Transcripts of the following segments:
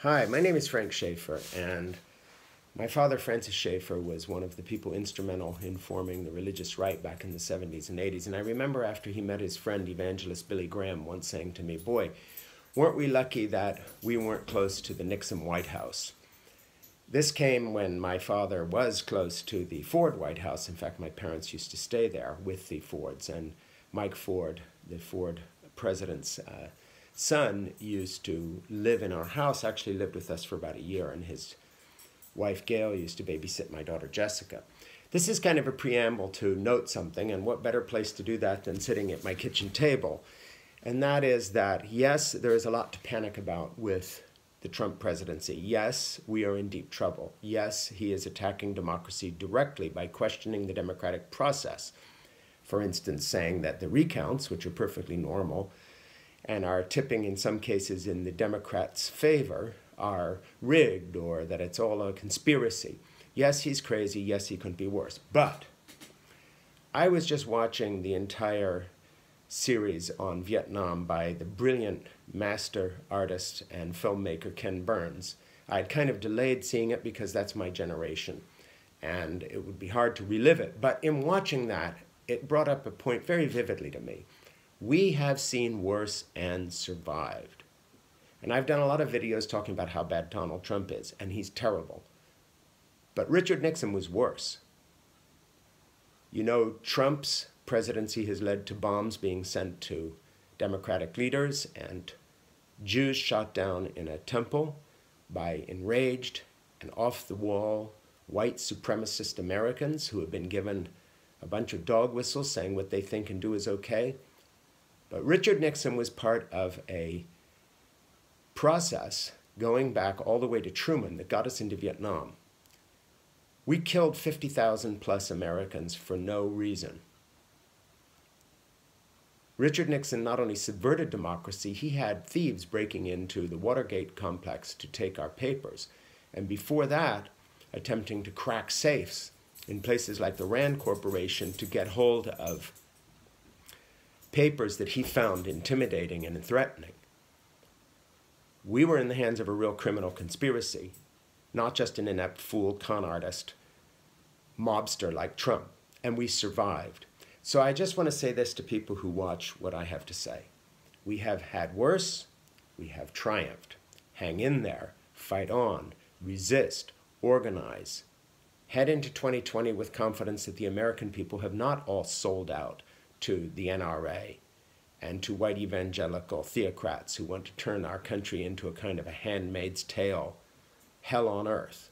Hi, my name is Frank Schaeffer, and my father, Francis Schaeffer, was one of the people instrumental in forming the religious right back in the 70s and 80s. And I remember after he met his friend, evangelist Billy Graham, once saying to me, Boy, weren't we lucky that we weren't close to the Nixon White House? This came when my father was close to the Ford White House. In fact, my parents used to stay there with the Fords, and Mike Ford, the Ford president's uh, son used to live in our house, actually lived with us for about a year, and his wife Gail used to babysit my daughter Jessica. This is kind of a preamble to note something, and what better place to do that than sitting at my kitchen table? And that is that, yes, there is a lot to panic about with the Trump presidency. Yes, we are in deep trouble. Yes, he is attacking democracy directly by questioning the democratic process. For instance, saying that the recounts, which are perfectly normal, and are tipping in some cases in the Democrats' favor are rigged or that it's all a conspiracy. Yes, he's crazy. Yes, he couldn't be worse. But I was just watching the entire series on Vietnam by the brilliant master artist and filmmaker Ken Burns. I'd kind of delayed seeing it because that's my generation and it would be hard to relive it. But in watching that, it brought up a point very vividly to me. We have seen worse and survived. And I've done a lot of videos talking about how bad Donald Trump is, and he's terrible. But Richard Nixon was worse. You know, Trump's presidency has led to bombs being sent to Democratic leaders and Jews shot down in a temple by enraged and off the wall white supremacist Americans who have been given a bunch of dog whistles saying what they think and do is okay. But Richard Nixon was part of a process going back all the way to Truman that got us into Vietnam. We killed 50,000 plus Americans for no reason. Richard Nixon not only subverted democracy, he had thieves breaking into the Watergate complex to take our papers. And before that, attempting to crack safes in places like the Rand Corporation to get hold of papers that he found intimidating and threatening. We were in the hands of a real criminal conspiracy, not just an inept fool, con artist, mobster like Trump, and we survived. So I just want to say this to people who watch what I have to say. We have had worse, we have triumphed. Hang in there, fight on, resist, organize. Head into 2020 with confidence that the American people have not all sold out to the NRA and to white evangelical theocrats who want to turn our country into a kind of a handmaid's tale, hell on earth.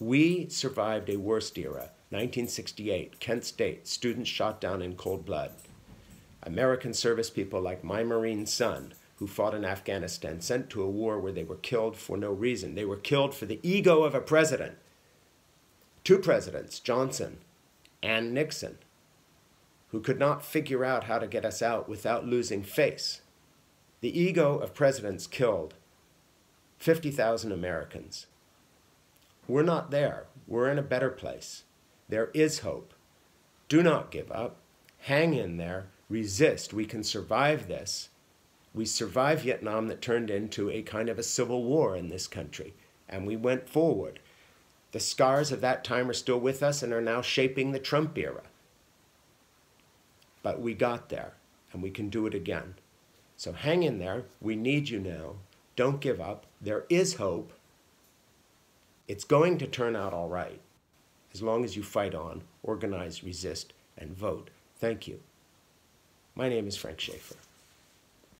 We survived a worst era, 1968, Kent State, students shot down in cold blood. American service people like my Marine son, who fought in Afghanistan, sent to a war where they were killed for no reason. They were killed for the ego of a president. Two presidents, Johnson and Nixon, who could not figure out how to get us out without losing face. The ego of presidents killed 50,000 Americans. We're not there. We're in a better place. There is hope. Do not give up. Hang in there. Resist. We can survive this. We survived Vietnam that turned into a kind of a civil war in this country, and we went forward. The scars of that time are still with us and are now shaping the Trump era. But we got there, and we can do it again. So hang in there. We need you now. Don't give up. There is hope. It's going to turn out all right as long as you fight on, organize, resist, and vote. Thank you. My name is Frank Schaeffer.